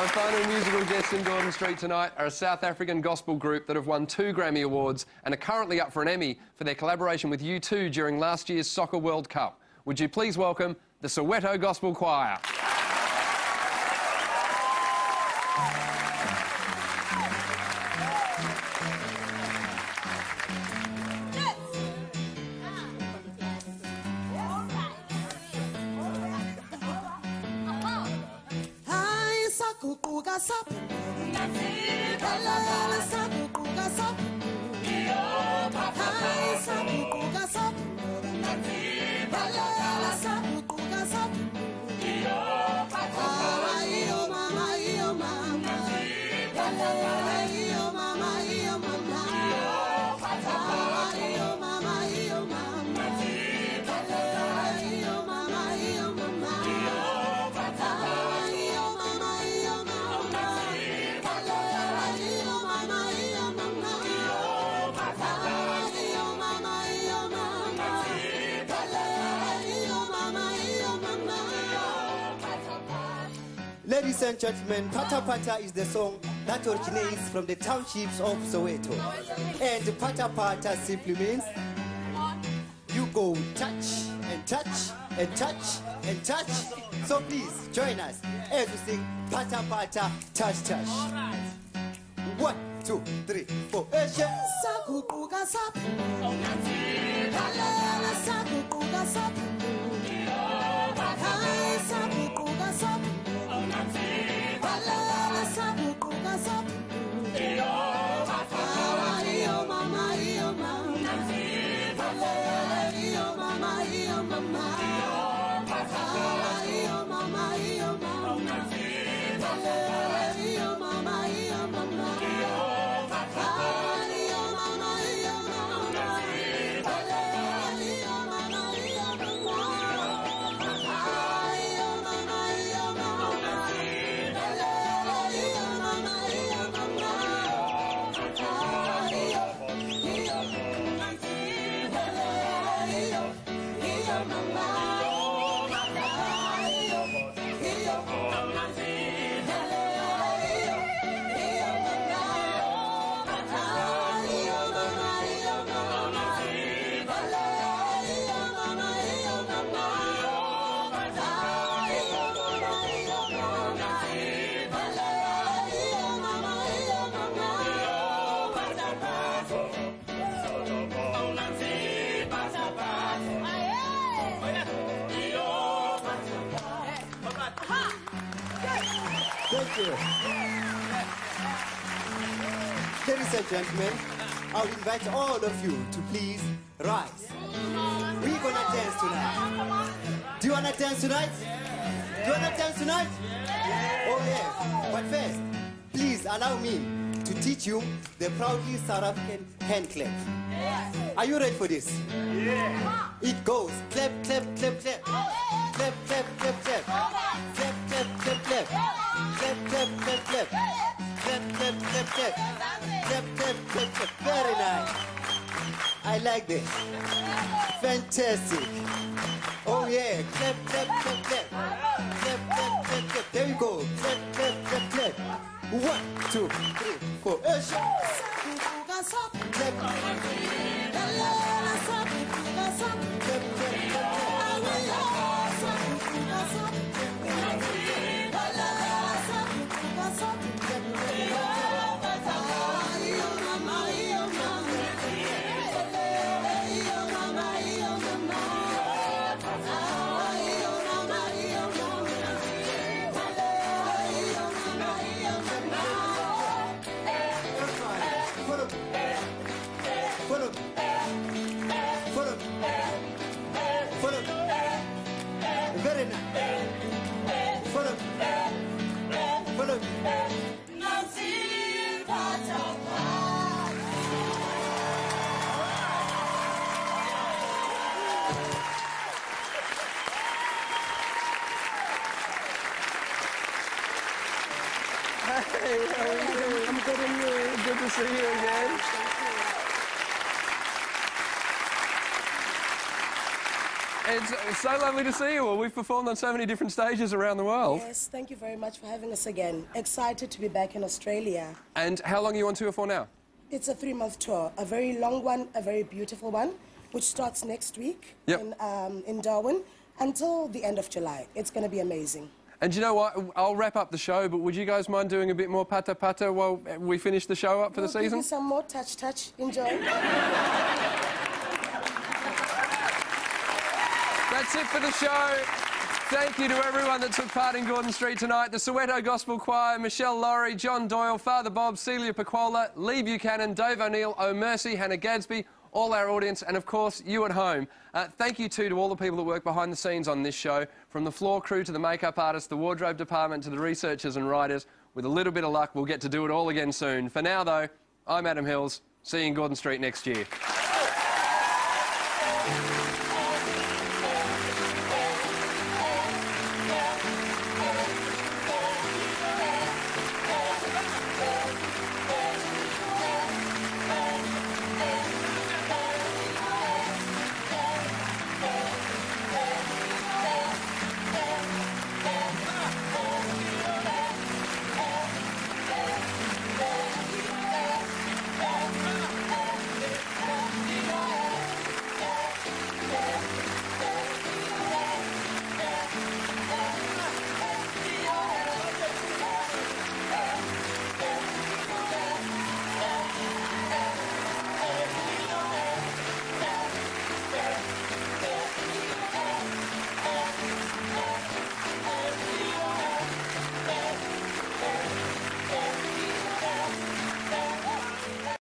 My final musical guests in Gordon Street tonight are a South African gospel group that have won two Grammy Awards and are currently up for an Emmy for their collaboration with U2 during last year's Soccer World Cup. Would you please welcome the Soweto Gospel Choir? Kasap. love. Ladies and gentlemen, Pata Pata is the song that originates from the townships of Soweto. And Pata Pata simply means you go touch and touch and touch and touch. So please join us as we sing Pata Pata Touch Touch. One, two, three, four. Thank you. Ladies and gentlemen, I would invite all of you to please rise. We're gonna dance tonight. Do you wanna dance tonight? Do you wanna dance tonight? Oh yeah. But first, please allow me to teach you the proudly South African hand clap. Are you ready for this? Yeah. It goes clap, clap, clap, clap. Like this. Fantastic. Oh yeah. Clap, clap, clap, clap. Clap, clap, clap, clap. There you go. Clap, clap, clap, clap. One, two, three, four. Hey, how are you? I'm good and you. Good to see you again. It's, it's so lovely to see you all. We've performed on so many different stages around the world. Yes, thank you very much for having us again. Excited to be back in Australia. And how long are you on tour for now? It's a three month tour, a very long one, a very beautiful one, which starts next week Yep. in, um, in Darwin until the end of July. It's going to be amazing. And you know what? I'll wrap up the show, but would you guys mind doing a bit more pata pata while we finish the show up for the We'll give season? some more touch, touch. Enjoy. That's it for the show. Thank you to everyone that took part in Gordon Street tonight. The Soweto Gospel Choir, Michelle Laurie, John Doyle, Father Bob, Celia Pacquola, Lee Buchanan, Dave O'Neil, Oh Mercy, Hannah Gadsby, all our audience, and of course, you at home. Uh, thank you too to all the people that work behind the scenes on this show, from the floor crew to the makeup artists, the wardrobe department to the researchers and writers. With a little bit of luck, we'll get to do it all again soon. For now, though, I'm Adam Hills. See you in Gordon Street next year.